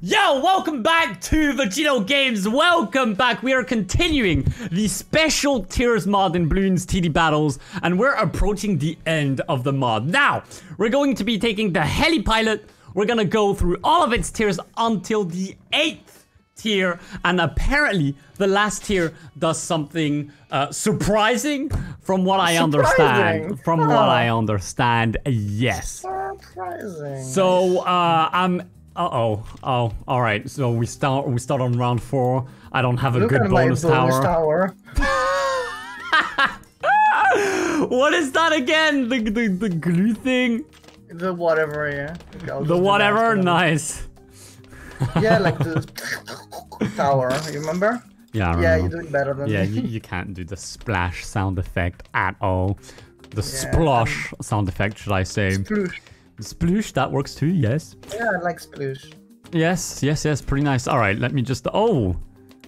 Yo, welcome back to Vegeto Games. Welcome back. We are continuing the special tiers mod in Bloons TD Battles, and we're approaching the end of the mod. Now, we're going to be taking the Heli Pilot. We're gonna go through all of its tiers until the eighth tier, and apparently the last tier does something uh, surprising from what I understand. From what I understand, yes. Surprising. So uh, I'm. Uh oh. Oh. All right. So we start. We start on round four. I don't have a Look good bonus, bonus tower. tower. What is that again? The the, the glue thing. The whatever, yeah. The that whatever. Nice. Yeah, like the tower. You remember? Yeah. I Yeah, you're doing better than Yeah. me. You, you can't do the splash sound effect at all. The Yeah, splosh sound effect, should I say? Sploosh. Sploosh. That works too. Yes. Yeah, I like sploosh. Yes, yes, yes, pretty nice. All right, let me just. Oh,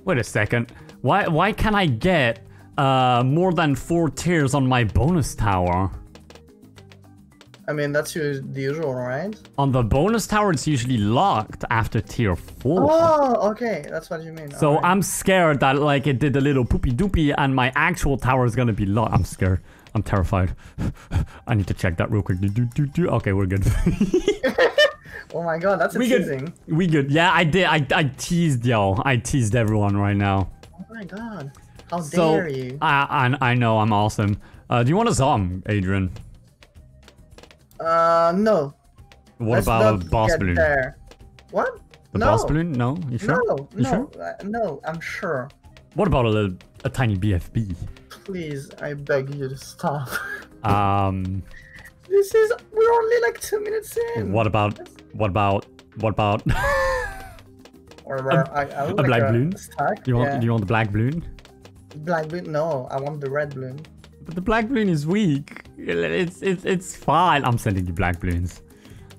wait a second. Why, why can I get uh more than four tiers on my bonus tower? I mean, that's the usual, right? On the bonus tower, it's usually locked after tier four. Oh, okay. That's what you mean. So alright. I'm scared that like it did a little poopy doopy and my actual tower is gonna be locked. I'm scared. I'm terrified. I need to check that real quick. Do, do, do, do. Okay, we're good. Oh my god, that's we amazing. good. We good. Yeah, I did. I, I teased y'all. I teased everyone right now. Oh my god. How So dare you? I, I I know I'm awesome. Uh, do you want a zom, Adrian? Uh, no. What Let's about a boss balloon? There. What? The no. boss balloon? No, you sure? No, You no, sure? uh, no, I'm sure. What about a little, a tiny BFB? Please, I beg you to stop. Um, this is, we're only like two minutes in. what about what about what about? Or I, I a like black a balloon? Stack. you want yeah. do you want the black balloon? Black balloon? No, I want the red balloon. But the black balloon is weak. It's it's it's fine. I'm sending you black balloons.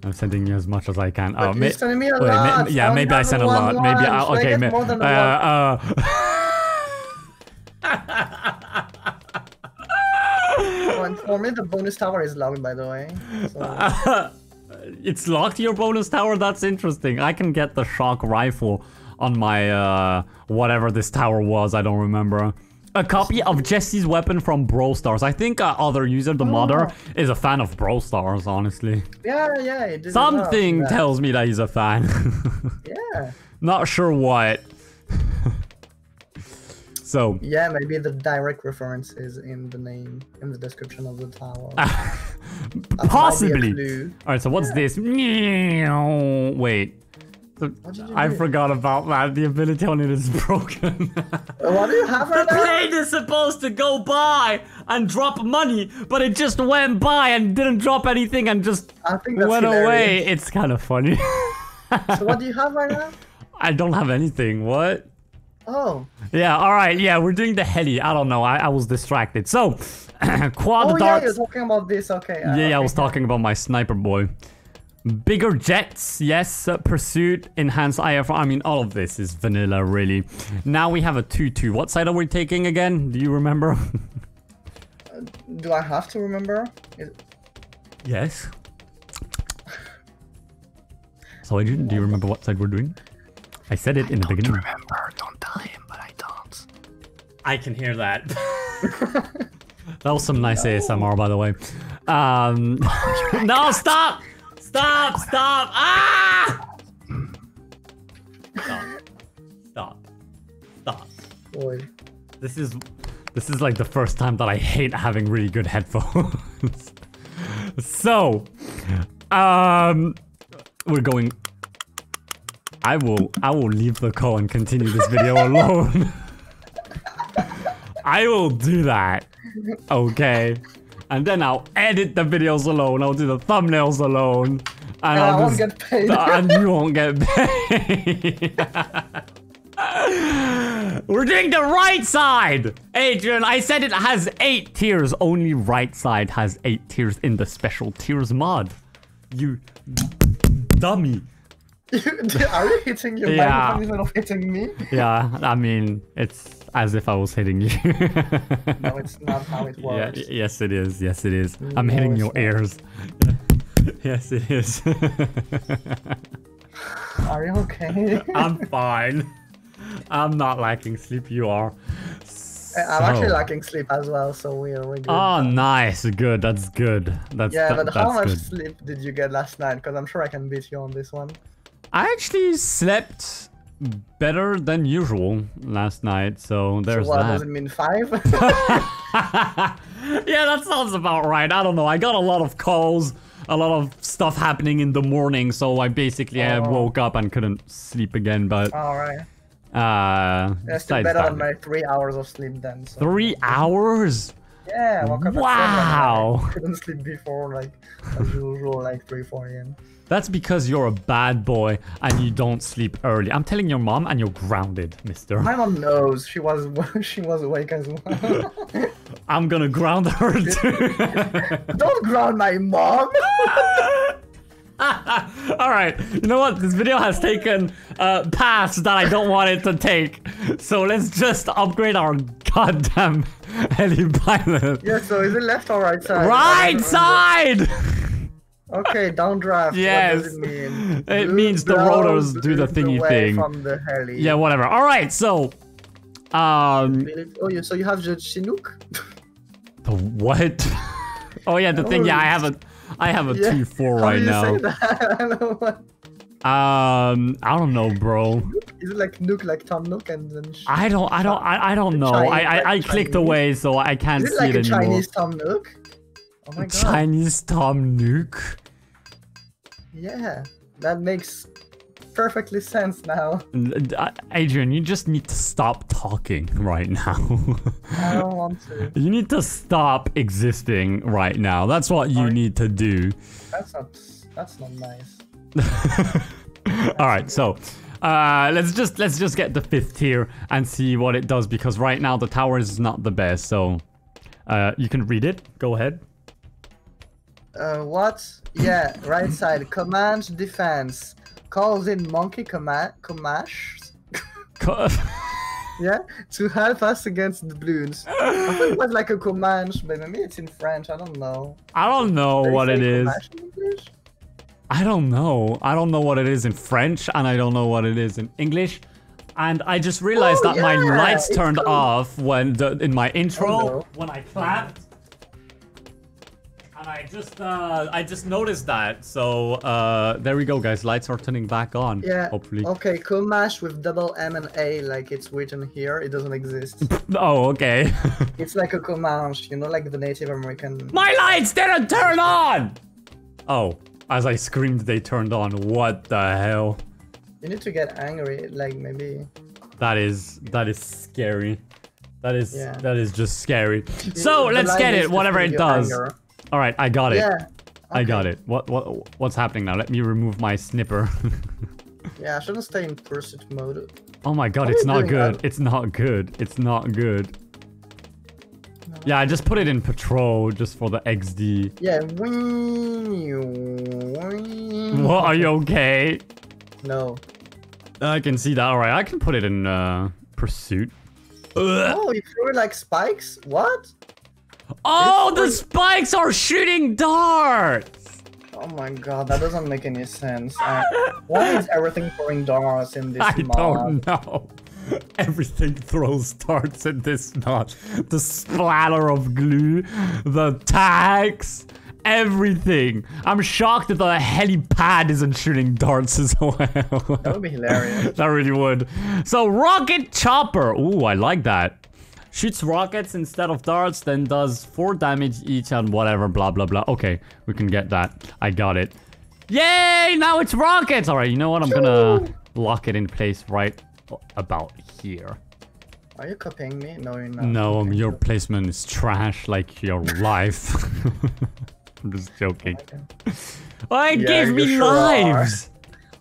I'm sending you as much as I can. But oh, you're sending me a wait, ma- lot. yeah, maybe I sent a lot. Maybe I. I okay, than uh, uh, for me, the bonus tower is locked, by the way. So, it's locked your bonus tower. That's interesting. I can get the shock rifle on my uh whatever this tower was. I don't remember. A copy of Jessie's weapon from Brawl Stars. I think uh, other user, the modder, Oh. is a fan of Brawl Stars. Honestly, yeah, yeah. It did a lot of something tells me that he's a fan. Yeah. Not sure what. So Yeah, maybe the direct reference is in the name, in the description of the tower. That might be a possibly. All right. So what's this? Meow. Wait. The- What did you I do? forgot about that. The ability on it is broken. What do you have The right now? plane is supposed to go by and drop money, but it just went by and didn't drop anything and just I think that's went hilarious. away. It's kind of funny. So what do you have right now? I don't have anything. What? Oh, Yeah, all right. Yeah, we're doing the heli. I don't know. I, I was distracted. So, quad oh yeah, you're talking about this. Okay. uh, yeah, yeah, I was talking about my sniper boy. Bigger jets, yes. Uh, pursuit, enhanced IFR. I mean, all of this is vanilla, really. Now we have a 2-2. What side are we taking again? Do you remember? Do I have to remember? Is- yes. So, do you remember what side we're doing? I said it in the beginning. remember. I can hear that. that was some nice ASMR, by the way. Um, no, stop! Stop! Stop! Ah! Stop! Stop! Stop! Boy. This is this is like the first time that I hate having really good headphones. so, um, we're going. I will I will leave the call and continue this video alone. I will do that. Okay. And then I'll edit the videos alone. I'll do the thumbnails alone. And And I I'll won't just, get paid. and you won't get paid. We're doing the right side! Adrian, I said it has eight tiers. Only right side has eight tiers in the special tiers mod. You dummy. Are you hitting your Yeah. microphone instead of hitting me? Yeah, I mean, it's as if I was hitting you. No, it's not how it works. y- yes, it is. Yes, it is. I'm hitting your not. ears. yes, it is. Are you okay? I'm fine. I'm not lacking sleep. You are. I'm actually So- lacking sleep as well, so we're, we're good. Oh, nice. Good. That's good. That's yeah, that- but how much good. sleep did you get last night? Because I'm sure I can beat you on this one. I actually slept better than usual last night, so there's so what that. does it mean? Five? yeah, that sounds about right. I don't know. I got a lot of calls, a lot of stuff happening in the morning, so I basically Oh. woke up and couldn't sleep again. But All right. uh, That's still better than my three hours of sleep then. So. three hours. Yeah, woke up at seven, Wow. I couldn't sleep before, like as usual, like three, four a.m. That's because you're a bad boy and you don't sleep early. I'm telling your mom, and you're grounded, Mister. My mom knows she was she was awake as well. I'm gonna ground her too. Don't ground my mom. All right, you know what? This video has taken uh, paths that I don't want it to take. So let's just upgrade our goddamn heli pilot. yeah. So is it left or right side? Right side! Okay, downdraft. Yes. What does it mean? It Blue means the rotors do the thingy thing. From the heli. Yeah, whatever. All right, so. Um, Oh, yeah. So you have the Chinook. the what? oh yeah, the thing. Yeah, I have a, I have a Yeah. two four How right now. say that? I don't know what. Um, I don't know, bro. Is it like Nook, like Tom Nook, and then? I don't, I don't, I, I don't know. I, Chinese- I, I like clicked Chinese? away, so I can't Is it see like it a anymore. Chinese Tom Nook? Oh my god. Chinese Tom Nook. Yeah, that makes perfectly sense now. Uh, Adrian, you just need to stop talking right now. I don't want to. you need to stop existing right now. That's what you Sorry. need to do. That's not. That's not nice. All right, so uh, let's just let's just get the fifth tier and see what it does because right now the tower is not the best. So uh, you can read it. Go ahead. Uh, what? Yeah, right side. Command defense. Calls in monkey command Comash. Yeah, to help us against the balloons. I thought it was like a command, but maybe it's in French. I don't know. I don't know what it is. Comash in English? I don't know. I don't know what it is in French, and I don't know what it is in English. And I just realized Oh, that my lights turned cool. off when the, in my intro Oh, when I clapped. I just uh, I just noticed that. So uh, there we go, guys. Lights are turning back on. Yeah. Hopefully. Okay, Comash with double M and A, like it's written here. It doesn't exist. Oh, okay. it's like a Comanche, you know, like the Native American. my lights didn't turn on. Oh, as I screamed, they turned on. What the hell? You need to get angry, like maybe. That is that is scary. That is Yeah. that is just scary. So The let's get it, whatever it does. anger. All right, I got it. Yeah. I got it. What what what's happening now? Let me remove my snipper. Yeah, I shouldn't stay in pursuit mode. oh my god, What it's not good. man? It's not good. It's not good. Yeah, I just put it in patrol just for the XD. Yeah. What are you okay? No. I can see that. All right, I can put it in uh, pursuit. Oh, you threw like spikes? What? Oh, the spikes are shooting darts. Oh my god, that doesn't make any sense. I, why is everything throwing darts in this I mod? don't know. Everything throws darts in this mod. The splatter of glue, the tags, everything. I'm shocked that the helipad isn't shooting darts as well. That would be hilarious. that really would. So rocket chopper. Ooh, I like that. Shoots rockets instead of darts, then does four damage each and whatever, blah blah blah. Okay, we can get that. I got it. Yay! Now it's rockets. All right, you know what? I'm gonna lock it in place right about here. Are you copying me? No, you're not. No, um, your placement is trash, like your life. I'm just joking. Oh, it Yeah, gave me sure are. lives.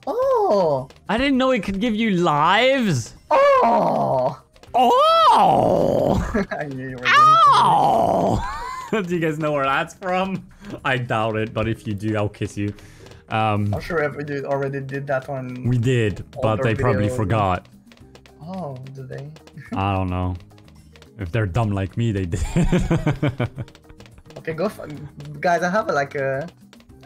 Oh! I didn't know it could give you lives. Oh! Oh! I knew you were going. Oh! do you guys know where that's from? I doubt it, but if you do, I'll kiss you. Um, I'm sure if you already did that one. we did, but Older they probably forgot. Oh, did they? I don't know. If they're dumb like me, they did. Okay, go. F- guys, I have like a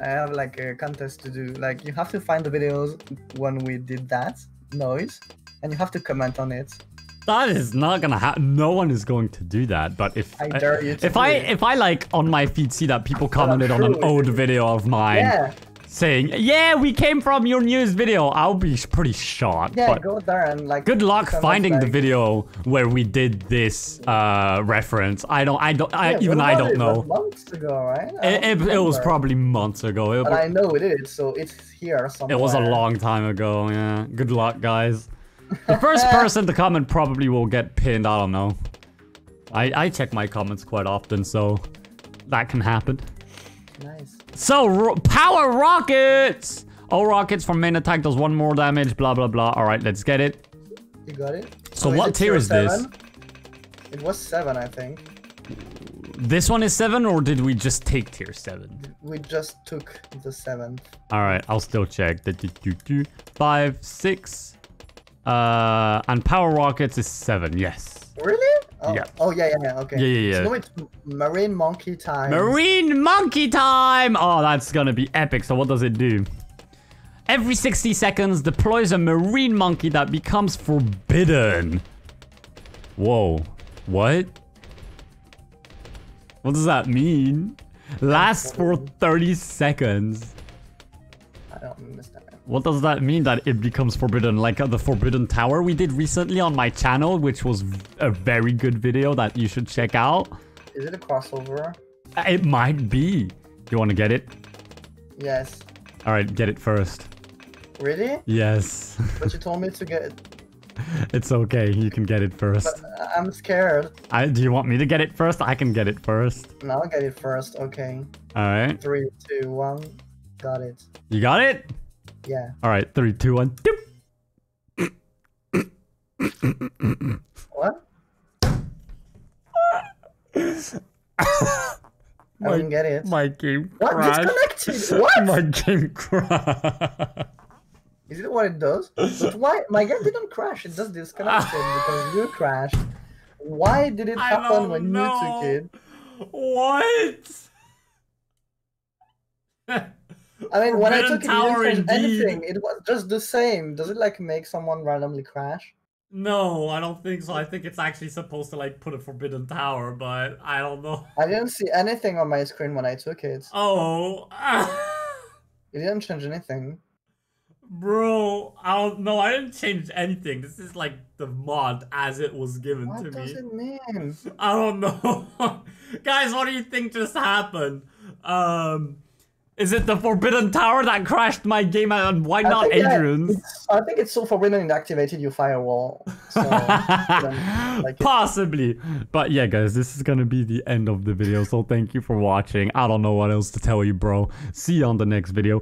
I have like a contest to do. Like you have to find the videos when we did that noise, and you have to comment on it. That is not gonna happen. No one is going to do that. But if I dare you if I it. if I like on my feed see that people commented on an old video of mine Yeah, saying, "Yeah, we came from your news video," I'll be pretty shocked. yeah. but Go there and like. good luck finding the video where we did this uh reference. I don't. I don't. I, Yeah, even I don't it? know. Months ago, right? It, it, was probably months ago. But I know it is, so it's here somewhere. it was a long time ago. Yeah. Good luck, guys. The first person to comment probably will get pinned. I don't know. I I check my comments quite often, so that can happen. Nice. So, ro- power rockets! All rockets from main attack does one more damage, blah, blah, blah. All right, let's get it. You got it. So oh, is what it tier is this? It was seven, I think. This one is 7, or did we just take tier 7? We just took the seventh. All right, I'll still check. Five, six. Uh, and power rockets is 7, yes. Really? Oh, Yeah. Oh yeah, yeah, yeah. Okay. Yeah, yeah, yeah. So it's marine monkey time. Marine monkey time! Oh, that's gonna be epic. So what does it do? Every 60 seconds deploys a marine monkey that becomes forbidden. Whoa. What? What does that mean? Lasts for 30 seconds. I don't understand. What does that mean that it becomes forbidden? Like uh, the Forbidden Tower we did recently on my channel, which was a very good video that you should check out. Is it a crossover? Uh, It might be. You want to get it? Yes. All right, get it first. Really? Yes. But you told me to get. it. it's okay. You can get it first. But I'm scared. I, do you want me to get it first? I can get it first. No, I'll get it first. Okay. All right. Three, two, one. Got it. You got it? Yeah. All right. Three, two, one. Doop. What? I didn't get it. My game What? crashed. Disconnected. What? My game crashed. Is it what it does? But why? My game didn't crash. It just disconnected because you crashed. Why did it happen when know. you took it? What? I mean, when I took it, Tower it didn't change anything. It was just the same. Does it like make someone randomly crash? No, I don't think so. I think it's actually supposed to like put a forbidden tower, but I don't know. I didn't see anything on my screen when I took it. Oh, It didn't change anything. bro, I don't know. I didn't change anything. This is like the mod as it was given What to me. What does it mean? I don't know. Guys, what do you think just happened? Um, is it the forbidden tower that crashed my game and why I not Adrian's? it's- I think it's so forbidden it activated your firewall. So, then, like it- Possibly. But yeah, guys, this is gonna be the end of the video. So thank you for watching. I don't know what else to tell you, bro. See you on the next video.